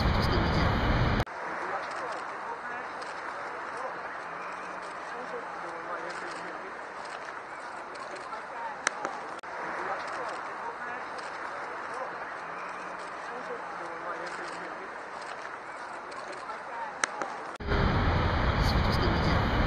集中しています。集し。